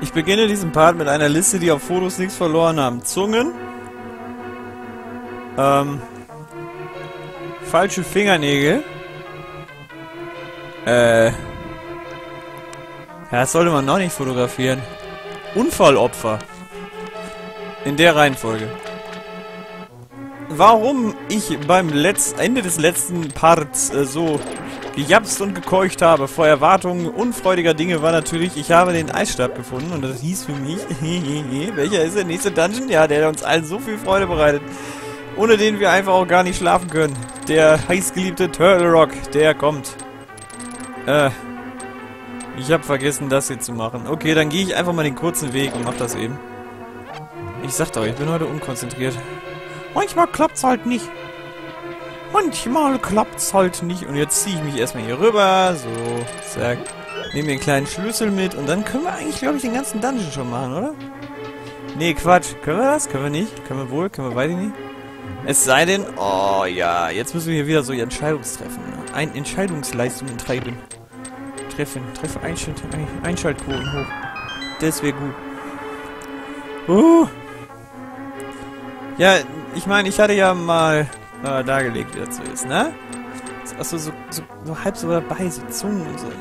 Ich beginne diesen Part mit einer Liste, die auf Fotos nichts verloren haben. Zungen. Ähm. Falsche Fingernägel. Äh. Ja, das sollte man noch nicht fotografieren. Unfallopfer. In der Reihenfolge. Warum ich beim Letz Ende des letzten Parts äh, so gejapst und gekeucht habe vor Erwartungen unfreudiger Dinge war natürlich, ich habe den Eisstab gefunden und das hieß für mich, welcher ist der nächste Dungeon? Ja, der uns allen so viel Freude bereitet, ohne den wir einfach auch gar nicht schlafen können. Der heißgeliebte Turtle Rock, der kommt. Äh, ich habe vergessen, das hier zu machen. Okay, dann gehe ich einfach mal den kurzen Weg und mach das eben. Ich sag doch, ich bin heute unkonzentriert. Manchmal klappt's halt nicht. Manchmal klappt's halt nicht. Und jetzt ziehe ich mich erstmal hier rüber. So, zack. Nehme mir einen kleinen Schlüssel mit. Und dann können wir eigentlich, glaube ich, den ganzen Dungeon schon machen, oder? Nee, Quatsch. Können wir das? Können wir nicht? Können wir wohl? Können wir beide nicht? Es sei denn... Oh, ja. Jetzt müssen wir hier wieder so Entscheidungstreffen. Ein Entscheidungsleistungen treiben. Treffen. Treffe Einschalt Einschaltquoten hoch. Das wäre gut. Uh. Ja, ich meine, ich hatte ja mal äh, dargelegt, wie das so ist, ne? Achso, so, so, so halb so dabei, so Zungen und so. Ne.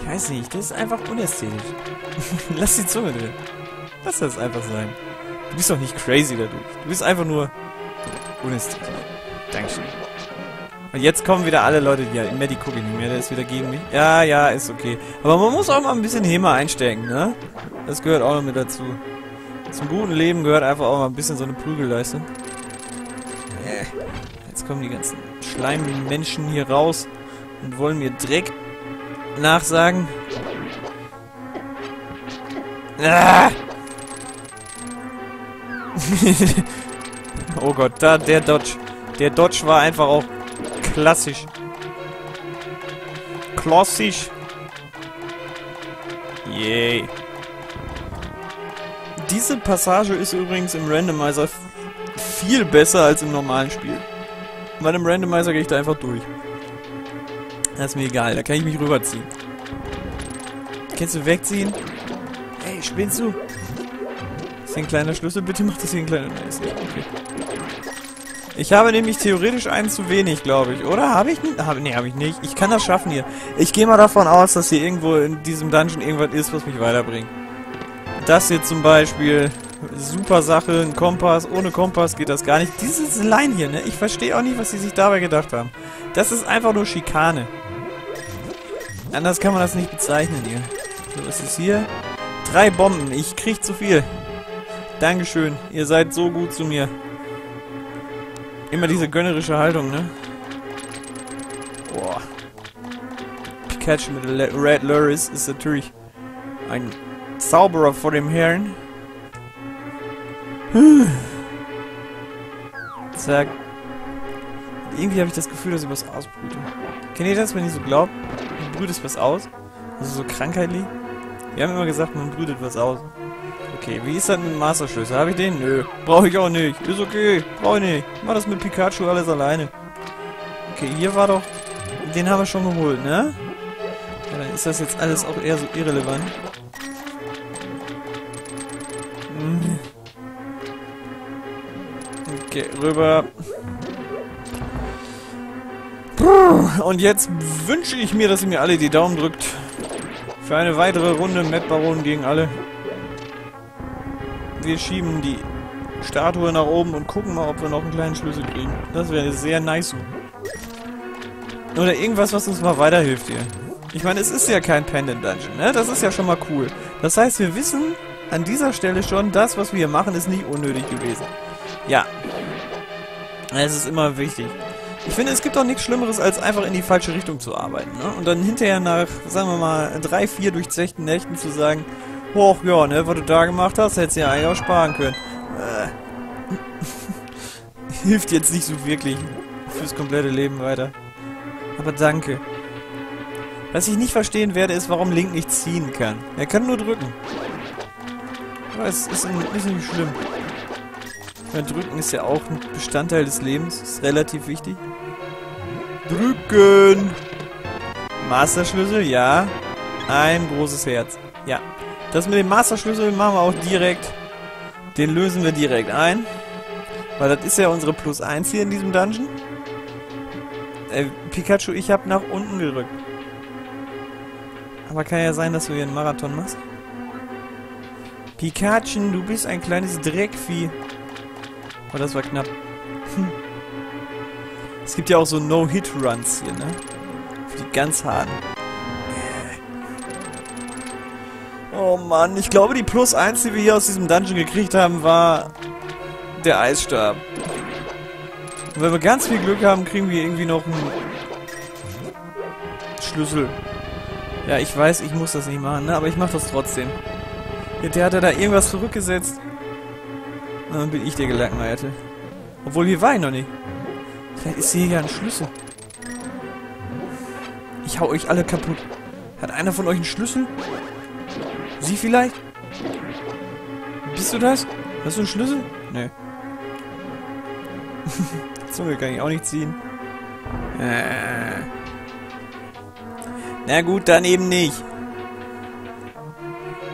Ich weiß nicht, das ist einfach unästhetisch. Lass die Zunge drin. Lass das einfach sein. Du bist doch nicht crazy dadurch. Du bist einfach nur unästhetisch. Dankeschön. Und jetzt kommen wieder alle Leute, die ja, Maddie gucke ich nicht mehr, der ist wieder gegen mich. Ja, ja, ist okay. Aber man muss auch mal ein bisschen Häme einstecken, ne? Das gehört auch noch mit dazu. Zum guten Leben gehört einfach auch mal ein bisschen so eine Prügelleiste. Jetzt kommen die ganzen Schleimmenschen hier raus und wollen mir Dreck nachsagen. Ah! oh Gott, da der Dodge. Der Dodge war einfach auch klassisch. Klassisch. Yay. Diese Passage ist übrigens im Randomizer viel besser als im normalen Spiel. Bei einem Randomizer gehe ich da einfach durch. Das ist mir egal, da kann ich mich rüberziehen. Kennst du wegziehen? Hey, spinnst du? Ist hier ein kleiner Schlüssel? Bitte mach das hier ein kleiner... Nice. Okay. Ich habe nämlich theoretisch einen zu wenig, glaube ich. Oder? Habe ich nicht? Nee, habe ich nicht. Ich kann das schaffen hier. Ich gehe mal davon aus, dass hier irgendwo in diesem Dungeon irgendwas ist, was mich weiterbringt. Das hier zum Beispiel super Sache, ein Kompass. Ohne Kompass geht das gar nicht. Dieses Line hier, ne? Ich verstehe auch nicht, was sie sich dabei gedacht haben. Das ist einfach nur Schikane. Anders kann man das nicht bezeichnen hier. So, was ist hier? Drei Bomben. Ich krieg zu viel. Dankeschön. Ihr seid so gut zu mir. Immer diese gönnerische Haltung, ne? Boah. Pikachu mit Red Luris ist natürlich ein Zauberer vor dem Herrn. Zack. Irgendwie habe ich das Gefühl, dass ich was ausbrüte. Kennt ihr das, wenn ihr so glaubt, man brütet was aus? Also so krankheitlich? Wir haben immer gesagt, man brütet was aus. Okay, wie ist das mit dem Masterschlüssel? Habe ich den? Nö. Brauche ich auch nicht. Ist okay. Brauche ich nicht. Mach das mit Pikachu alles alleine. Okay, hier war doch... Den haben wir schon geholt, ne? Ja, dann ist das jetzt alles auch eher so irrelevant. Okay, rüber. Und jetzt wünsche ich mir, dass ihr mir alle die Daumen drückt. Für eine weitere Runde Mad Baron gegen alle. Wir schieben die Statue nach oben und gucken mal, ob wir noch einen kleinen Schlüssel kriegen. Das wäre sehr nice. Oder irgendwas, was uns mal weiterhilft hier. Ich meine, es ist ja kein Pendant Dungeon, ne? Das ist ja schon mal cool. Das heißt, wir wissen an dieser Stelle schon, das, was wir hier machen, ist nicht unnötig gewesen. Ja. Es ist immer wichtig. Ich finde, es gibt auch nichts Schlimmeres, als einfach in die falsche Richtung zu arbeiten. Ne? Und dann hinterher nach, sagen wir mal, drei, vier durchzechten Nächten zu sagen, hoch, ja, ne, was du da gemacht hast, hättest du ja eigentlich auch sparen können. Äh. Hilft jetzt nicht so wirklich fürs komplette Leben weiter. Aber danke. Was ich nicht verstehen werde, ist, warum Link nicht ziehen kann. Er kann nur drücken. Aber es ist, ist nicht schlimm. Weil drücken ist ja auch ein Bestandteil des Lebens. Ist relativ wichtig. Drücken! Masterschlüssel, ja. Ein großes Herz. Ja. Das mit dem Master-Schlüssel machen wir auch direkt. Den lösen wir direkt ein. Weil das ist ja unsere Plus 1 hier in diesem Dungeon. Äh, Pikachu, ich hab nach unten gerückt. Aber kann ja sein, dass du hier einen Marathon machst. Pikachu, du bist ein kleines Dreckvieh. Oh, das war knapp. Hm. Es gibt ja auch so No-Hit-Runs hier, ne? Für die ganz harten. Oh Mann, ich glaube die Plus 1, die wir hier aus diesem Dungeon gekriegt haben, war der Eisstab. Und wenn wir ganz viel Glück haben, kriegen wir irgendwie noch einen Schlüssel. Ja, ich weiß, ich muss das nicht machen, ne? aber ich mach das trotzdem. Der hat ja da irgendwas zurückgesetzt. Dann bin ich der Gelackmeierte. Obwohl, hier war ich noch nicht. Vielleicht ist hier ja ein Schlüssel. Ich hau euch alle kaputt. Hat einer von euch einen Schlüssel? Sie vielleicht? Bist du das? Hast du einen Schlüssel? Nee. Zunge kann ich auch nicht ziehen. Äh. Na gut, dann eben nicht.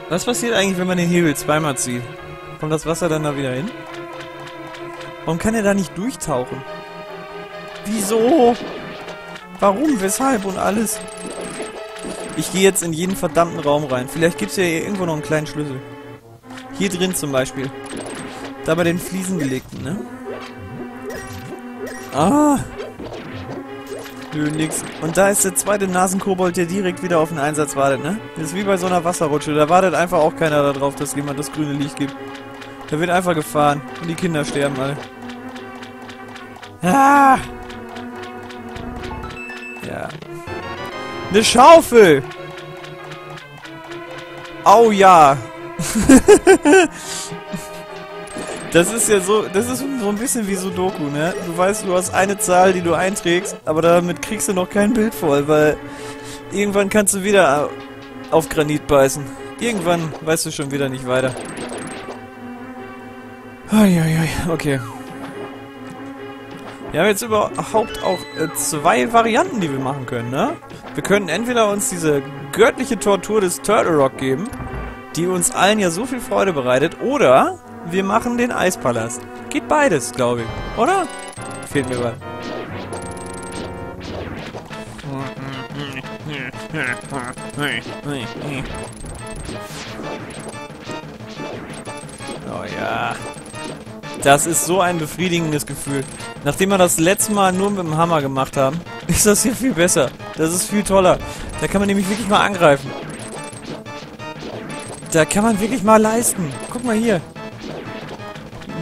Was passiert eigentlich, wenn man den Hebel zweimal zieht? Kommt das Wasser dann da wieder hin? Warum kann er da nicht durchtauchen? Wieso? Warum? Weshalb und alles? Ich gehe jetzt in jeden verdammten Raum rein. Vielleicht gibt es ja hier irgendwo noch einen kleinen Schlüssel. Hier drin zum Beispiel. Da bei den Fliesen gelegten, ne? Ah! Nö, nix. Und da ist der zweite Nasenkobold, der direkt wieder auf den Einsatz wartet, ne? Das ist wie bei so einer Wasserrutsche. Da wartet einfach auch keiner darauf, dass jemand das grüne Licht gibt. Da wird einfach gefahren. Und die Kinder sterben alle. Ah! Ja. Eine Schaufel! Au ja! das ist ja so, das ist so ein bisschen wie Sudoku, ne? Du weißt, du hast eine Zahl, die du einträgst, aber damit kriegst du noch kein Bild voll, weil irgendwann kannst du wieder auf Granit beißen. Irgendwann weißt du schon wieder nicht weiter. Uiuiui, okay. Wir haben jetzt überhaupt auch äh, zwei Varianten, die wir machen können, ne? Wir können entweder uns diese göttliche Tortur des Turtle Rock geben, die uns allen ja so viel Freude bereitet, oder wir machen den Eispalast. Geht beides, glaube ich. Oder? Fehlt mir was. Oh ja. Das ist so ein befriedigendes Gefühl. Nachdem wir das letzte Mal nur mit dem Hammer gemacht haben, ist das hier viel besser. Das ist viel toller. Da kann man nämlich wirklich mal angreifen. Da kann man wirklich mal leisten. Guck mal hier.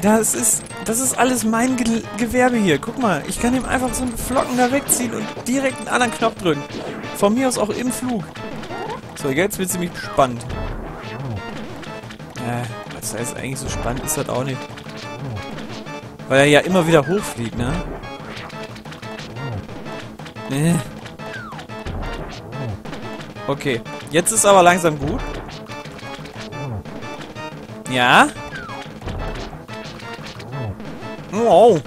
Das ist, das ist alles mein Ge Gewerbe hier. Guck mal, ich kann ihm einfach so einen Flocken da wegziehen und direkt einen anderen Knopf drücken. Von mir aus auch im Flug. So, jetzt wird ziemlich spannend. Ja, was heißt eigentlich so spannend ist das auch nicht. Weil er ja immer wieder hochfliegt, ne? Nee. Okay. Jetzt ist aber langsam gut. Ja? Wow.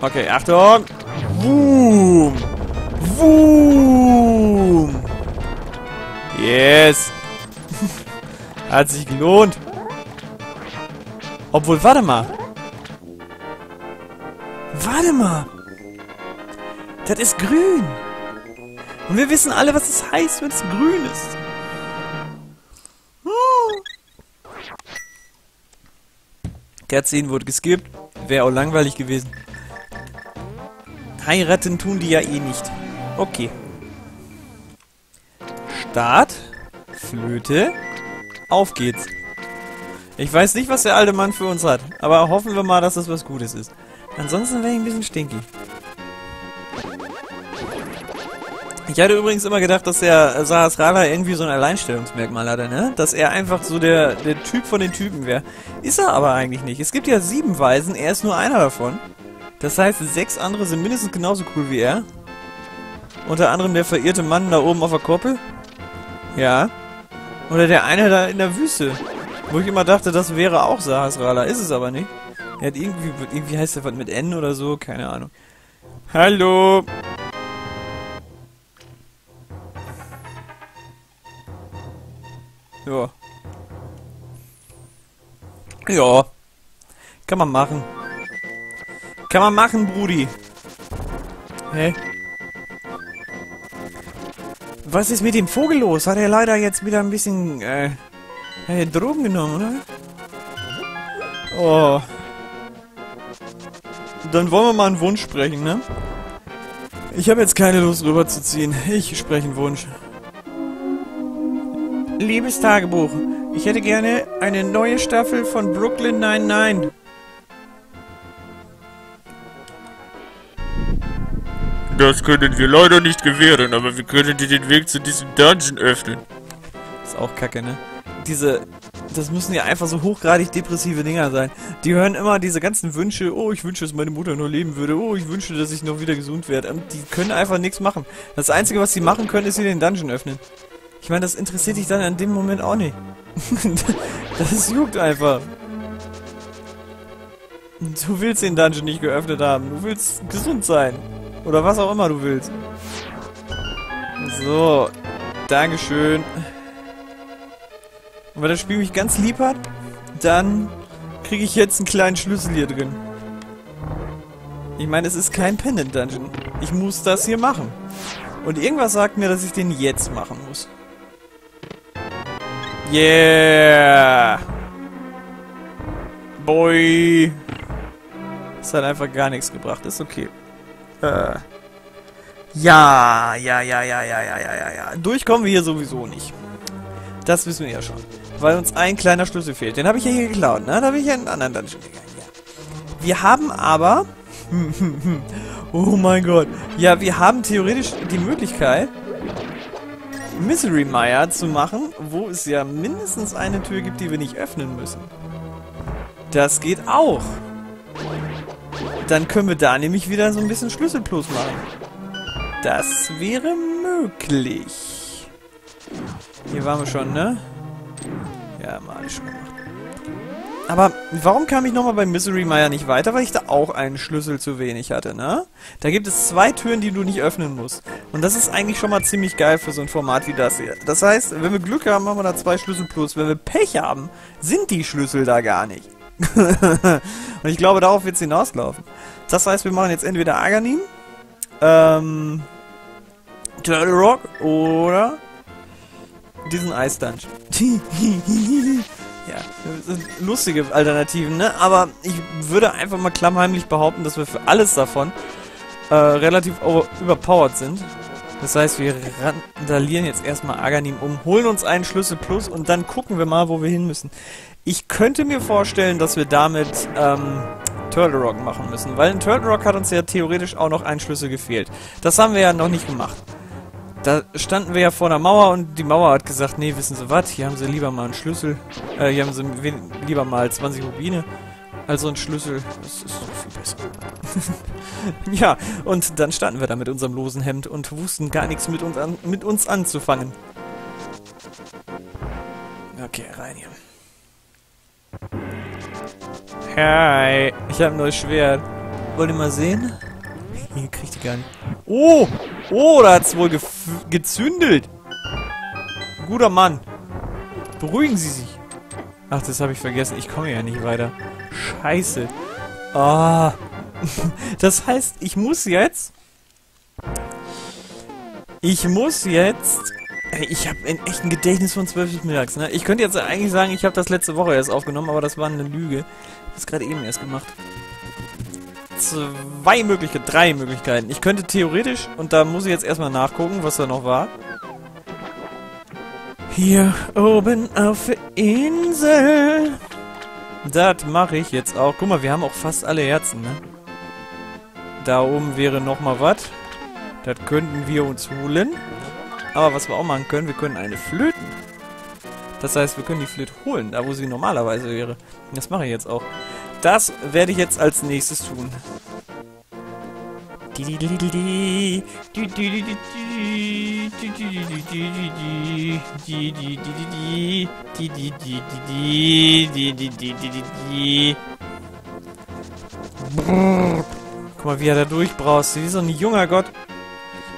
Okay, Achtung. Boom. Boom. Yes. Hat sich gelohnt. Obwohl, warte mal. Warte mal. Das ist grün. Und wir wissen alle, was es heißt, wenn es grün ist. Hm. Cutscene wurde geskippt. Wäre auch langweilig gewesen. Heiraten tun die ja eh nicht. Okay. Start. Flöte. Auf geht's. Ich weiß nicht, was der alte Mann für uns hat, aber hoffen wir mal, dass das was Gutes ist. Ansonsten wäre ich ein bisschen stinky. Ich hatte übrigens immer gedacht, dass der Sahasrara irgendwie so ein Alleinstellungsmerkmal hatte, ne? Dass er einfach so der, der Typ von den Typen wäre. Ist er aber eigentlich nicht. Es gibt ja sieben Weisen, er ist nur einer davon. Das heißt, sechs andere sind mindestens genauso cool wie er. Unter anderem der verirrte Mann da oben auf der Koppel. Ja. Oder der eine da in der Wüste. Wo ich immer dachte, das wäre auch Sahasrala. Ist es aber nicht. Er hat irgendwie, irgendwie heißt er was mit N oder so, keine Ahnung. Hallo. Ja. Ja. Kann man machen. Kann man machen, Brudi. Hä? Was ist mit dem Vogel los? Hat er leider jetzt wieder ein bisschen, äh, äh Drogen genommen, oder? Oh. Dann wollen wir mal einen Wunsch sprechen, ne? Ich habe jetzt keine Lust rüberzuziehen. Ich spreche einen Wunsch. Liebes Tagebuch, ich hätte gerne eine neue Staffel von Brooklyn 99. Das können wir leider nicht gewähren, aber wir können dir den Weg zu diesem Dungeon öffnen. Ist auch kacke, ne? Diese, das müssen ja einfach so hochgradig depressive Dinger sein. Die hören immer diese ganzen Wünsche, oh, ich wünsche, dass meine Mutter nur leben würde, oh, ich wünsche, dass ich noch wieder gesund werde. Und die können einfach nichts machen. Das Einzige, was sie machen können, ist hier den Dungeon öffnen. Ich meine, das interessiert dich dann in dem Moment auch nicht. das juckt einfach. Du willst den Dungeon nicht geöffnet haben. Du willst gesund sein. Oder was auch immer du willst. So. Dankeschön. Und wenn das Spiel mich ganz lieb hat, dann kriege ich jetzt einen kleinen Schlüssel hier drin. Ich meine, es ist kein Pendant Dungeon. Ich muss das hier machen. Und irgendwas sagt mir, dass ich den jetzt machen muss. Yeah! Boy! Das hat einfach gar nichts gebracht. Ist okay. Äh. Ja, ja, ja, ja, ja, ja, ja, ja, ja. Durchkommen wir hier sowieso nicht. Das wissen wir ja schon. Weil uns ein kleiner Schlüssel fehlt. Den habe ich ja hier geklaut, ne? Da habe ich ja einen anderen Dungeon gegangen. Ja. Wir haben aber... oh mein Gott. Ja, wir haben theoretisch die Möglichkeit, Misery Mire zu machen, wo es ja mindestens eine Tür gibt, die wir nicht öffnen müssen. Das geht auch. Dann können wir da nämlich wieder so ein bisschen Schlüsselplus machen. Das wäre möglich. Hier waren wir schon, ne? Ja, mal schon gemacht. Aber warum kam ich nochmal bei Misery Mire nicht weiter? Weil ich da auch einen Schlüssel zu wenig hatte, ne? Da gibt es zwei Türen, die du nicht öffnen musst. Und das ist eigentlich schon mal ziemlich geil für so ein Format wie das hier. Das heißt, wenn wir Glück haben, haben wir da zwei Schlüssel plus. Wenn wir Pech haben, sind die Schlüssel da gar nicht. Und ich glaube, darauf wird es hinauslaufen. Das heißt, wir machen jetzt entweder Aganim, ähm, Turtle Rock oder diesen Ice Dungeon. ja, das sind lustige Alternativen, ne? Aber ich würde einfach mal klammheimlich behaupten, dass wir für alles davon äh, relativ überpowered sind. Das heißt, wir randalieren jetzt erstmal Aganim um, holen uns einen Schlüssel plus und dann gucken wir mal, wo wir hin müssen. Ich könnte mir vorstellen, dass wir damit ähm, Turtle Rock machen müssen, weil in Turtle Rock hat uns ja theoretisch auch noch ein Schlüssel gefehlt. Das haben wir ja noch nicht gemacht. Da standen wir ja vor der Mauer und die Mauer hat gesagt, nee, wissen Sie was, hier haben Sie lieber mal einen Schlüssel, äh, hier haben Sie lieber mal 20 Rubine. Also ein Schlüssel, das ist so viel besser. ja, und dann standen wir da mit unserem losen Hemd und wussten gar nichts mit uns, an, mit uns anzufangen. Okay, rein hier. Hi, ich habe ein neues Schwert. Wollt ihr mal sehen? Hier kriegt die gar nicht. Oh! Oh, da hat's wohl gezündelt. Guter Mann. Beruhigen Sie sich. Ach, das habe ich vergessen. Ich komme ja nicht weiter. Scheiße. Ah. Das heißt, ich muss jetzt... Ich muss jetzt ich habe echt ein Gedächtnis von 12 mittags, ne? Ich könnte jetzt eigentlich sagen, ich habe das letzte Woche erst aufgenommen, aber das war eine Lüge. Ich habe das gerade eben erst gemacht. Zwei Möglichkeiten, drei Möglichkeiten. Ich könnte theoretisch, und da muss ich jetzt erstmal nachgucken, was da noch war. Hier oben auf der Insel. Das mache ich jetzt auch. Guck mal, wir haben auch fast alle Herzen, ne? Da oben wäre nochmal was. Das könnten wir uns holen. Aber was wir auch machen können, wir können eine flöten. Das heißt, wir können die Flöte holen, da wo sie normalerweise wäre. Das mache ich jetzt auch. Das werde ich jetzt als nächstes tun. Guck mal, wie er da durchbraust. Wie so ein junger Gott.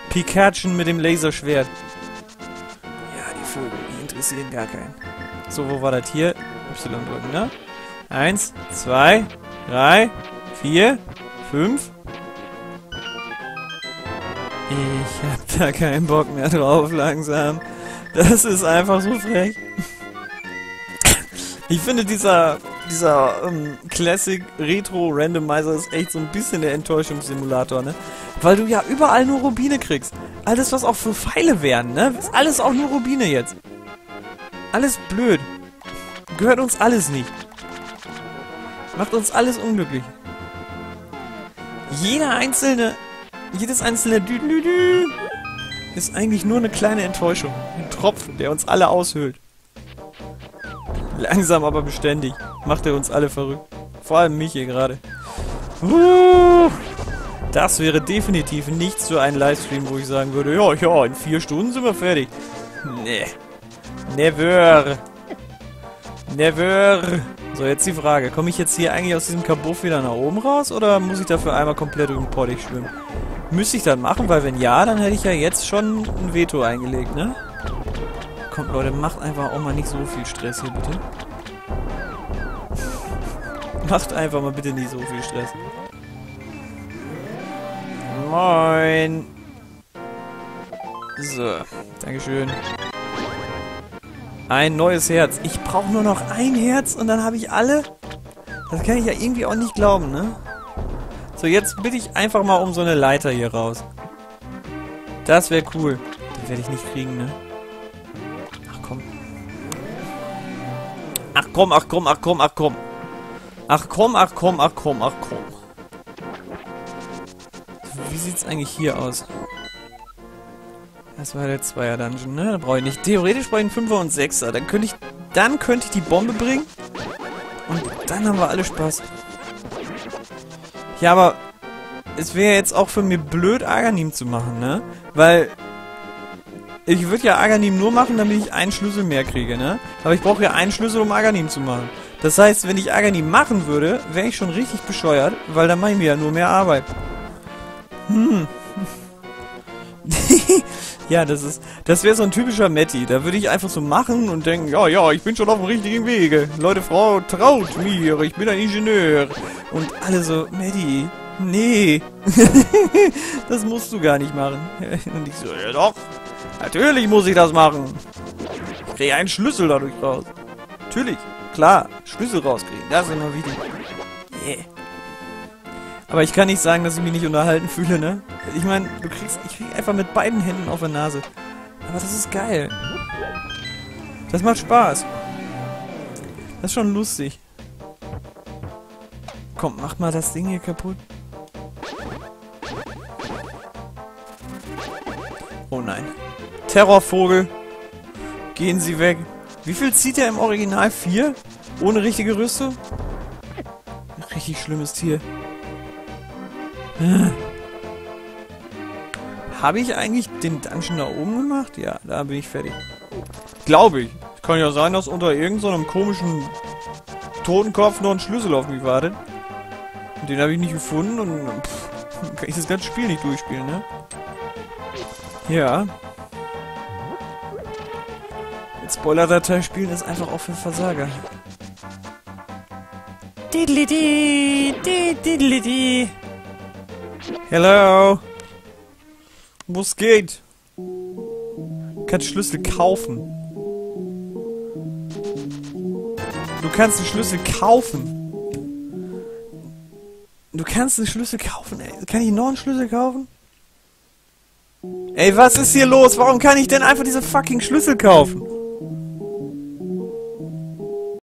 Pikachu mit dem Laserschwert. interessieren gar keinen. So, wo war das hier? Y drücken, ne? Eins, zwei, drei, vier, fünf. Ich hab da keinen Bock mehr drauf langsam. Das ist einfach so frech. Ich finde dieser dieser ähm, Classic Retro Randomizer ist echt so ein bisschen der Enttäuschungssimulator, ne? Weil du ja überall nur Rubine kriegst. Alles, was auch für Pfeile wären, ne? Ist alles auch nur Rubine jetzt. Alles blöd. Gehört uns alles nicht. Macht uns alles unglücklich. Jeder einzelne, jedes einzelne Dü -Dü -Dü ist eigentlich nur eine kleine Enttäuschung. Ein Tropfen, der uns alle aushöhlt. Langsam aber beständig. Macht er uns alle verrückt. Vor allem mich hier gerade. Das wäre definitiv nichts für einen Livestream, wo ich sagen würde, ja, ja, in vier Stunden sind wir fertig. Nee. Never. Never. So, jetzt die Frage. Komme ich jetzt hier eigentlich aus diesem Kabuff wieder nach oben raus oder muss ich dafür einmal komplett um Pottich schwimmen? Müsste ich dann machen, weil wenn ja, dann hätte ich ja jetzt schon ein Veto eingelegt, ne? Kommt, Leute, macht einfach auch mal nicht so viel Stress hier, bitte. macht einfach mal bitte nicht so viel Stress. Moin. So, Dankeschön. Ein neues Herz. Ich brauche nur noch ein Herz und dann habe ich alle. Das kann ich ja irgendwie auch nicht glauben, ne? So, jetzt bitte ich einfach mal um so eine Leiter hier raus. Das wäre cool. Die werde ich nicht kriegen, ne? Ach komm, ach komm, ach komm, ach komm. Ach komm, ach komm, ach komm, ach komm. Wie sieht's eigentlich hier aus? Das war der Zweier-Dungeon, ne? Da brauche ich nicht. Theoretisch brauche ich einen Fünfer und Sechser. Dann könnte ich, dann könnte ich die Bombe bringen. Und dann haben wir alle Spaß. Ja, aber es wäre jetzt auch für mich blöd, Arganim zu machen, ne? Weil ich würde ja Aganim nur machen, damit ich einen Schlüssel mehr kriege, ne? Aber ich brauche ja einen Schlüssel, um Aganim zu machen. Das heißt, wenn ich Aganim machen würde, wäre ich schon richtig bescheuert, weil dann mache ich mir ja nur mehr Arbeit. Hm. Ja, das ist, das wäre so ein typischer Matti. Da würde ich einfach so machen und denken, ja, ja, ich bin schon auf dem richtigen Wege. Leute, Frau, traut mir, ich bin ein Ingenieur. Und alle so, Matti, nee, das musst du gar nicht machen. Und ich so, ja doch, Natürlich muss ich das machen. Ich kriege einen Schlüssel dadurch raus. Natürlich, klar, Schlüssel rauskriegen, das ist immer wichtig. Yeah. Aber ich kann nicht sagen, dass ich mich nicht unterhalten fühle, ne? Ich meine, du kriegst, ich krieg einfach mit beiden Händen auf der Nase. Aber das ist geil. Das macht Spaß. Das ist schon lustig. Komm, mach mal das Ding hier kaputt. Oh nein. Terrorvogel. Gehen Sie weg. Wie viel zieht er im Original? Vier? Ohne richtige Rüstung? Richtig schlimmes Tier. Habe ich eigentlich den Dungeon da oben gemacht? Ja, da bin ich fertig. Glaube ich. Kann ja sein, dass unter irgendeinem so komischen Totenkopf noch ein Schlüssel auf mich wartet. Den habe ich nicht gefunden und pff, kann ich das ganze Spiel nicht durchspielen, ne? Ja. Mit Spoiler-Datei spielen ist einfach auch für Versager. Diddlidi, diddlidi. Hello. Was geht? Kannst Schlüssel kaufen. Du kannst einen Schlüssel kaufen. Du kannst einen Schlüssel kaufen, ey. Kann ich noch einen Schlüssel kaufen? Ey, was ist hier los? Warum kann ich denn einfach diese fucking Schlüssel kaufen?